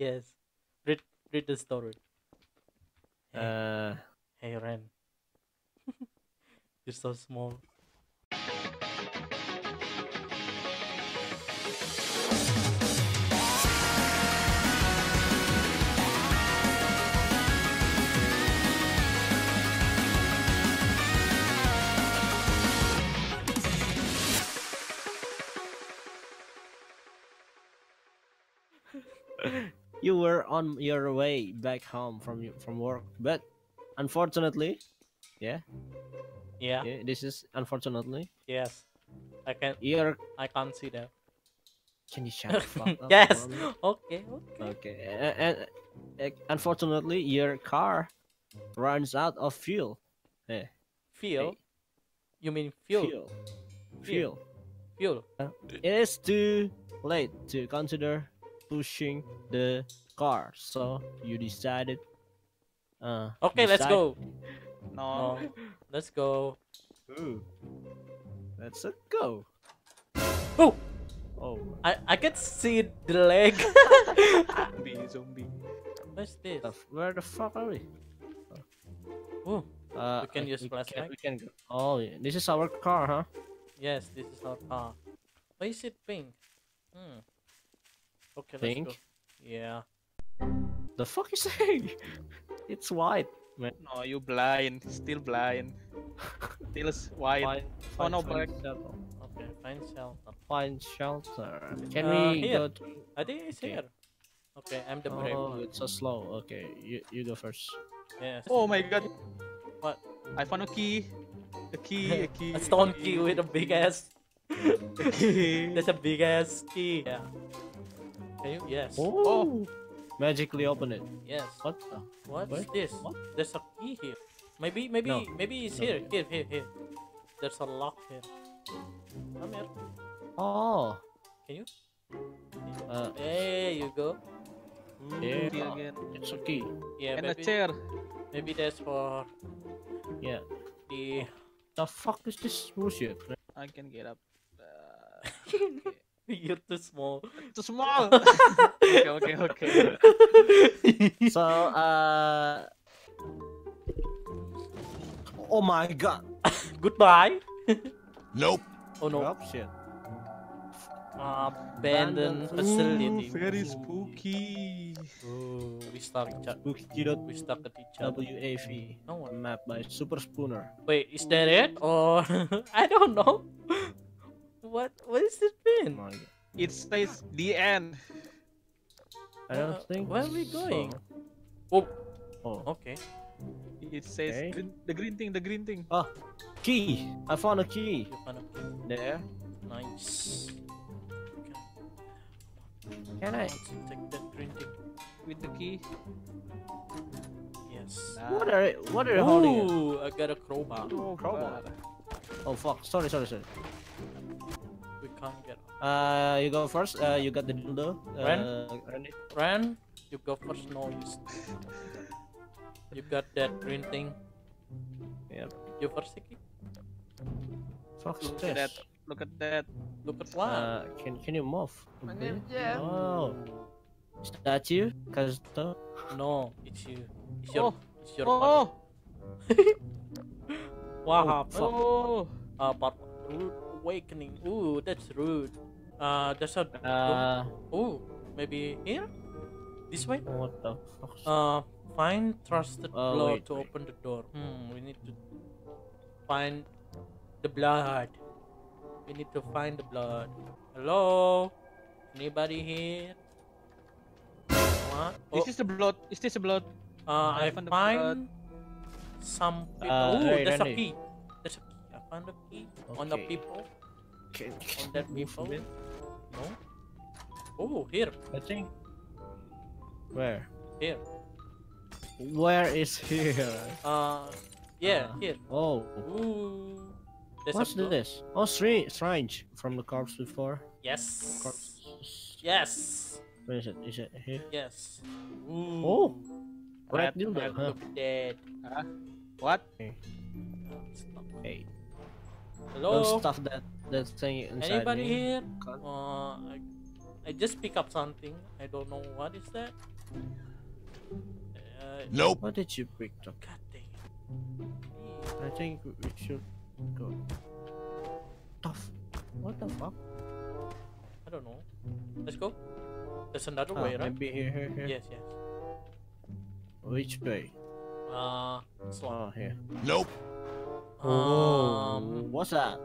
Yes. Read read the story. Hey, Uh, hey Ren. You're so small. you were on your way back home from from work, but unfortunately, yeah, Yeah. yeah this is unfortunately Yes. I can your. I can't see that. Can you shut the fuck up? yes. for a minute? Okay. Okay. Okay, and, uh, unfortunately, your car runs out of fuel. Fuel. Hey. You mean fuel? fuel, Fuel. fuel. Fuel. It is too late to consider pushing the car, so you decided. Uh, Okay, let's go. No. No. Let's go. Ooh. Let's uh, go. Oh, Oh, I I can see the leg. Zombie, zombie. What's this? the where the fuck are we? Oh, Uh, We can uh, use Can, flashlight? we can go. Oh, yeah. this is our car, huh? yes, this is our car. Why is it pink? Hmm. Okay, let's go. Yeah. The fuck is saying? it's white, man. No, you blind. Still blind. Still s- white. Find, Oh, no, find black. shelter. Okay, find shelter. Find shelter. Can Uh, we here. go? To... I think it's Okay. here. Okay, I'm the brave Oh, one. it's so slow. Okay, you you go first. Yes. Oh my god. What? I found a key. A key, a key. a stone key with a big ass. a key. There's a big ass key. Yeah. Can you? Yes. Oh, magically open it. Yes. What? the- What's What? this? What? There's a key here. Maybe, maybe, No. maybe it's No. here. Here, here, here. There's a lock here. Come here. Oh, Can you? uh, There you go. Ooh, Yeah. key again. it's a key. Yeah, And a maybe, chair. maybe that's for Yeah. the. The fuck is this bullshit? I can get up. Uh, okay. You're too small. Too small. okay, okay, okay. So, uh. Oh my god. Goodbye. Nope. Oh no. Oh shit. Abandoned Abandoned facility. Very spooky. Ooh, we stuck each. Spooky dot We stuck at each other. WAV. No one. Map by Super Spooner. Wait, is that it? Or I don't know. What what is it Oh been? my. It says the end. I don't Uh, think. where are we so. going? Oh, Oh. okay. It says Okay. green, the green thing, the green thing. Ah, key. I found a key. You found a key. There. Nice. Can I? Take that green thing. With the key. Yes. What are what are you holding? it? Ooh, I got a crowbar. Oh, crowbar. Oh fuck! Sorry, sorry, sorry. We can't get up. Uh, you go first. Uh, you got the dildo. Ren? Uh, Randy. Ren, you go first. No, you, you got that green thing. Yep. You first, Iki. Fuck Look at that. Look at that. Look at what? Uh, can can you move? a bit? Yeah. Oh, is that you? Cause the no, it's you. It's your. Oh. It's your. Oh, What Oh, fuck. oh. Uh, but rude awakening. Ooh, that's rude. Uh, there's a. uh, Ooh, maybe here. This way. what the fuck? Uh, find trusted Oh, blood wait, to wait. open the door. Hmm, we need to find the blood. We need to find the blood. Hello? Anybody here? What? This Oh, is the blood. Is this the blood? uh, I I found the find some people. Uh, Ooh, hey, there's Randy. There's a key. I found a key on the people. Can, On that move a people. bit? No. Oh, here, I think. Where? here. Where is here? Uh, yeah, Uh, here. Oh, Ooh. There's what's a this? Oh, strange, strange from the corpse before. Yes. Corpse. Yes. Where is it? Is it here? Yes. Ooh. Oh, red Red, dildo. red, Huh? Look at that. Huh? What? Stop. Hey, Hello. don't stuff that that thing inside Anybody me. here? Uh, I, I I just pick up something. I don't know what is that. Uh, Nope. What did you pick up? God dang it. I think we should go. Tough. What the fuck? I don't know. Let's go. There's another Ah, way, right? Maybe here, here, here. Yes, yes. Which way? Uh, this one. Oh, here. Nope. Um, what's that?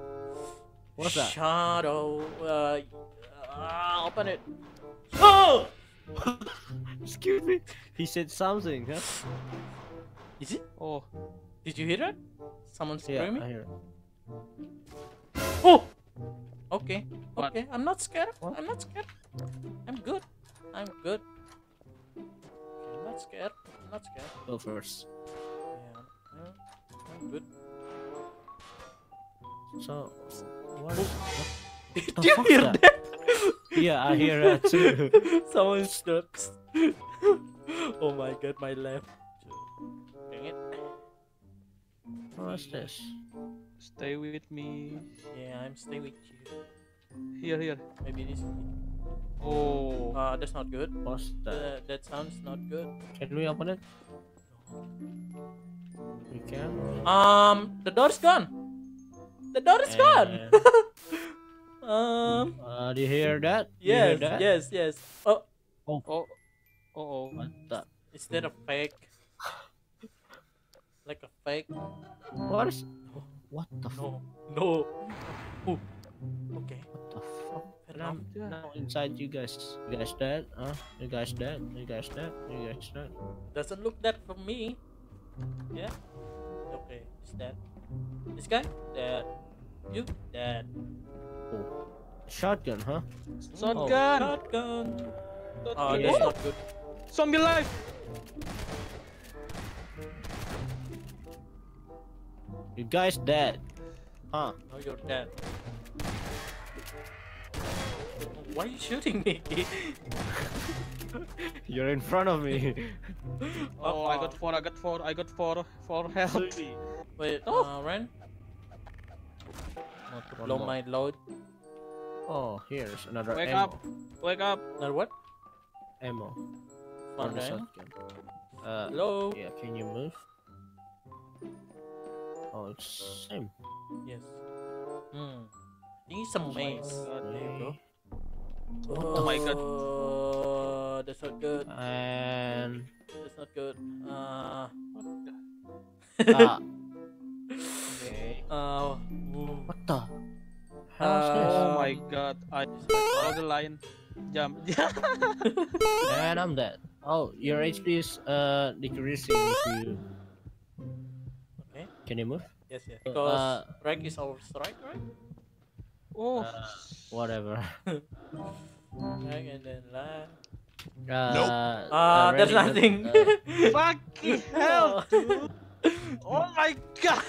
What's that? Shadow. Uh, uh, open it. Oh! Excuse me. He said something, huh? Is it? Oh, Did you hear that? Someone Yeah, screaming? I hear. it. Oh! Okay. What? Okay. I'm not scared. I'm not scared. I'm good. I'm good. I'm not scared. I'm not scared. Go first. Yeah. yeah, I'm good. So, what is? Did the you hear that? that? Yeah, I hear that too. Someone steps. oh my god, my left. Dang it. What's this? stay with me. Yeah, I'm staying with you. Here, here. Maybe this. Oh, Uh, that's not good. What's that? Uh, that sounds not good. Can we open it? We can. Um, the door's gone. The door is gone. um, Uh, do you hear that? You hear yes, that? yes, yes. Oh, oh, oh, oh. What the? is that a fake? like a fake? What is? What the? f- No, no. Ooh. Okay. What the fuck? fair And. I'm now inside you guys. You guys dead? Huh? You guys dead? You guys dead? You guys dead? Doesn't look that for me. Yeah. Okay, is that this guy? That you? That Shotgun, huh? Shotgun. shotgun. Oh, Shotgun. that's Oh, not good. zombie life. You guys dead? Huh? No, you're dead. Why are you shooting me? You're in front of me. Oh, I got four. I got four. I got four. Four health. Wait, Oh. uh, Ren? Not to One blow more. my load. oh, here's another Wake ammo. up. Wake up. Another what? Ammo. for Fun the guy? shotgun. Uh, Hello? yeah. Can you move? Oh, it's same. Yes. Hmm. Need some maze. There you go. Oh my God. Oh, that's not good. And That's not good. Uh. ah, okay. Uh. ooh. What the? How's Oh my god. I saw the lion. Jump. this? And I'm dead. Oh, your HP is uh decreasing if you. Okay. Can you move? Yes, yes. Uh, Because uh, rank is our strike, right? oh. Uh, Whatever. Rank and then left. Uh, Ah, uh, there's nothing. uh, Fucking hell. dude. Oh my god.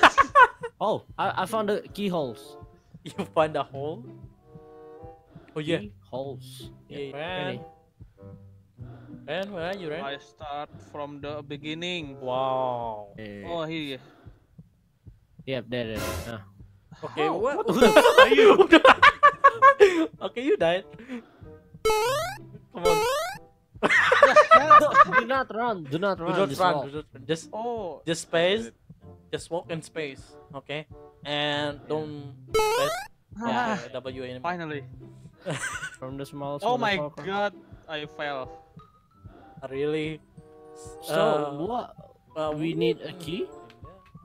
Oh, I, I found the keyholes. you find a hole? Oh yeah. Keyholes. Yeah, Randy. Ren. Ren, where are you, Ren? I start from the beginning. Wow. Oh, here. Yep, there it is. Ah. Okay, How? what? What the fuck are you? okay, you died. Come on. do not run. Do not Do run. not just run. walk. Do not run. Just, Oh. just space. Just walk in space. Okay. And don't yeah. yeah, W Finally. From the small. Oh my god, I fell. Really? So uh, what? Uh, we need a key.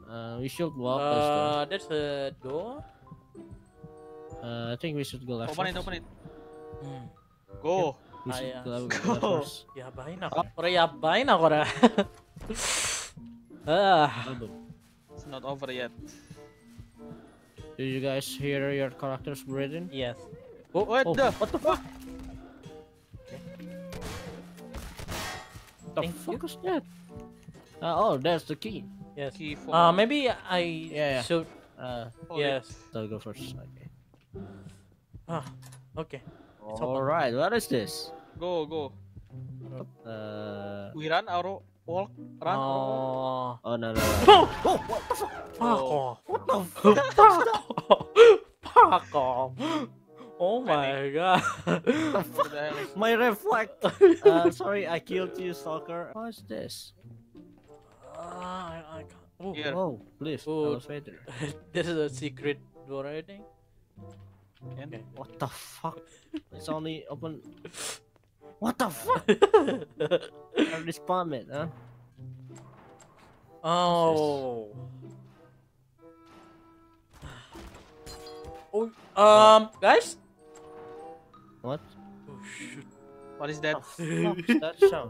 Uh, we should walk. Uh, that's a door. Uh, I think we should go left. Open it, open it. Hmm. Go. We should ah, ya. go. go. go first. Yabain ako. Ore, Yeah, bye now. ah. It's not over yet. Do you guys hear your characters breathing? Yes. Oh, What oh. the? What the fuck? The Thank fuck is that? Uh, oh, that's the key. Yes. Key for. Uh, maybe I Yeah, yeah. should. Uh, for yes. so go first. Okay. Ah, okay. It's open. All right. What is this? Go, go. Uh. We run or walk? Run or walk? Oh. Oh no no. no. Oh, Fuck Oh. off. What the fuck? Fuck off. Oh my god. What the hell? My reflect. uh, sorry, I killed you, stalker. What's this? Ah, I, I can't. Oh, Here. Oh, please, Oh. elevator. this is a secret door, I think. Okay. What the fuck? It's only open. What the fuck? I respawn it, huh? oh. Oh, um, guys. What? Oh shoot. What is that? What the is that sound?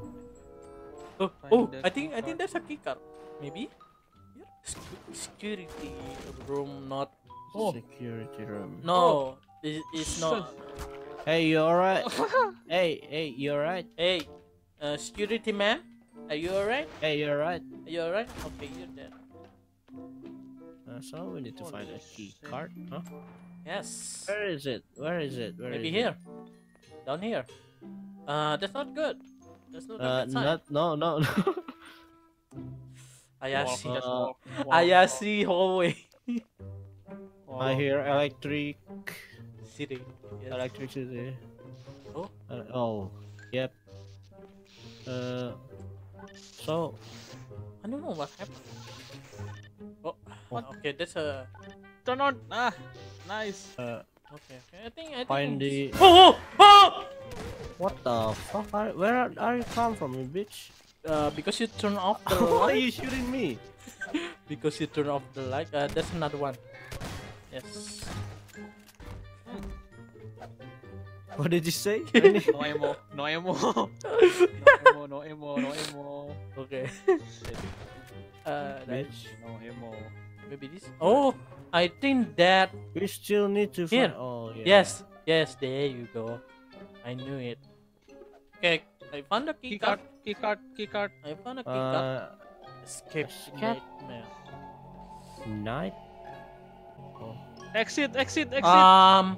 Oh, oh, I think I think that's a key card. Maybe. Yeah. Security room, not. Oh. Security room. No, it, it's not. Hey, you alright? hey, hey, you alright? Hey, uh, security man, are you alright? Hey, you alright? Are you alright? Okay, you're there. Uh, so we need to find a key shit. card, huh? Yes. Where is it? Where is it? Where Maybe is here. Down here. Uh, that's not good. That's not Uh, a good sign. not, no, no, no. Ayashi. Walk, just Uh, walk, walk, Ayashi hallway. walk. I hear electric, City. Yes. electricity. Oh. Uh, oh, yep. Uh, so I don't know what happened. Oh, What? okay, that's a. Turn on. Ah, nice. uh, Okay, okay. I think I think. find it's- the. Oh, oh, oh! What the fuck? Are, where are, are you come from, you bitch? Uh, because you turn off the Why are you shooting me? because you turn off the light. Uh, that's another one. Yes. What did you say? No ammo. No ammo. no ammo. No ammo. No ammo. Okay. uh, bitch. No ammo. maybe this. Oh, I think that. We still need to Here. find. Oh yeah. Yes, yes. There you go. I knew it. Okay, I found a key Key card. card. Key card. Key card. I found a key card. Uh, Escape escape. nightmare. night. Exit. Exit. Exit. Um.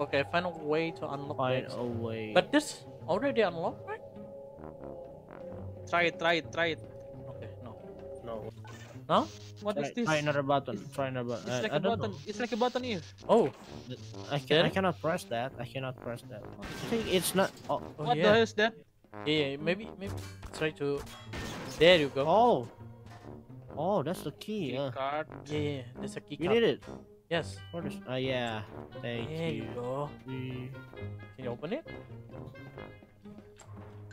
Okay, find a way to unlock Find this. a way. But this already unlocked, right? Try it. Try it. Try it. Okay, no. no. No? What is Try, this? try another button. Try another button. It's like I a don't button. know. It's like a button here. Oh. I can I cannot press that. I cannot press that. I think it's not. Oh. Oh what the hell is that? yeah. Maybe maybe try to. There you go. Oh. Oh, that's the key. Key Uh, card. Yeah, yeah. There's a key you card. need it. Yes. Is? Uh, yeah. Thank There you you. go. We- Can you open it?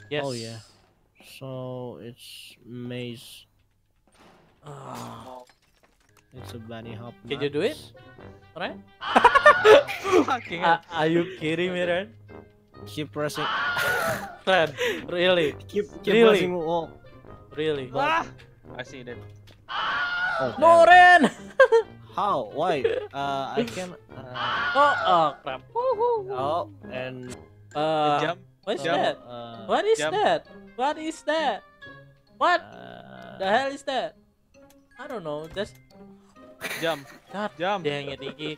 Yes. Oh, yeah. So it's maze. Ah. It's a bunny hop. Can you do it? Alright. Fucking Uh, hell. are you kidding me, Ren? Keep pressing. Ren, really, keep keep Really? pressing wall. really. Ah! I see that. Oh, No. Ren! How? Why? Uh, I can. Uh, oh, oh, crap. oh, and. Uh, Jump. what's uh, that? Uh, What is Jump. that? What is that? What Uh, the hell is that? I don't know. Just Jump. God Jump. dang it, Iggy.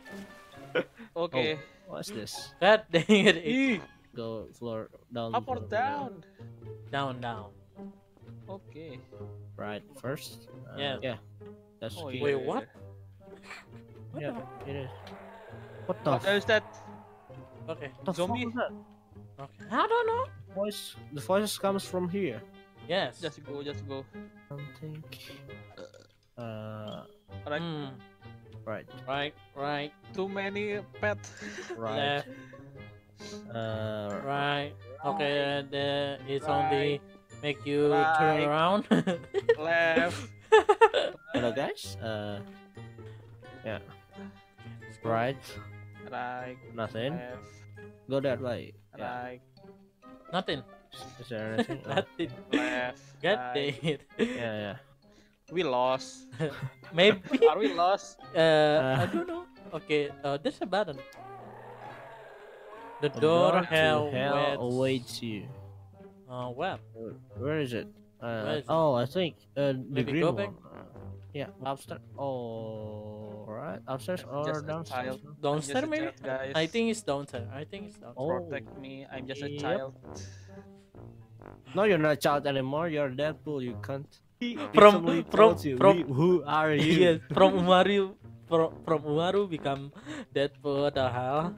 Okay. What's this? God dang it, Iggy. Go floor down. Up or floor, down? Down, down. Okay. Right first. Uh, Yeah. Yeah. That's Oh, key. Wait, yeah, what? Yeah. What Yeah, the- it is. What the? What the hell is that? Okay. the zombie? Fuck is that? Okay. I don't know. Voice. The voice comes from here. Yes. Just go, just go. Something. Uh. Right. Hmm. Right. Right, right, Too many pet. Right. left, Uh. right. Okay, and uh, it's only make you turn around. Left. Hello guys. Uh. Yeah. Right. Right. Nothing. Left. Go that way. Yeah. Right. Nothing. Is there anything? Oh, Nothing. Left. God right. it. yeah. Yeah. We lost. Maybe. Are we lost? Uh, I Uh. don't know. Okay, uh, there's a button. The The door, hell, hell waits. awaits you. Uh, well, Where- Where is it? Uh, Where is it? oh, I think uh, the Maybe green go one. back? Uh, yeah, upstairs. Oh, right. Upstairs or Just a downstairs? child. Downstairs maybe. child, guys. I think it's downstairs. I think it's downstairs. Oh. Protect me. I'm just a Yep. child. No, you're not a child anymore. You're Deadpool. You can't. From- from- you, from- "We- who are you? Yes, from Umaru, from from Umaru become Deadpool. What the hell?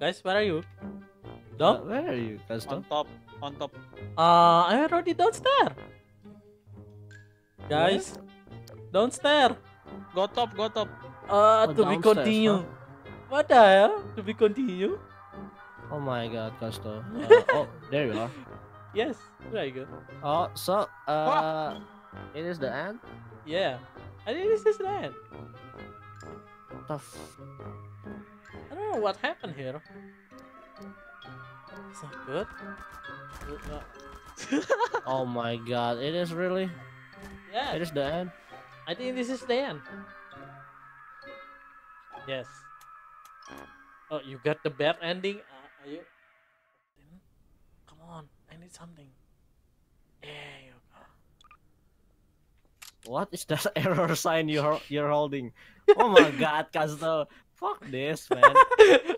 Guys, where are you? Uh, Dom? where are you, guys? On top. On top. Uh, I'm already downstairs. Guys, downstairs. Go top, go top. Uh, Oh, to be downstairs, continue. huh? What the hell? To be continue? Oh my god, Casto. Uh, oh, there you are. Yes, there you go. Oh, so, uh, it is the end? Yeah. I think this is the end. Tough. I don't know what happened here. It's not good. Good, Oh my god, it is really? Yeah, It is the end? I think this is the end. Yes. Oh, you got the bad ending? Uh, are you? Come on, I need something. There you go. What is that error sign you're you're holding? Oh my god, Casto. Fuck this, man.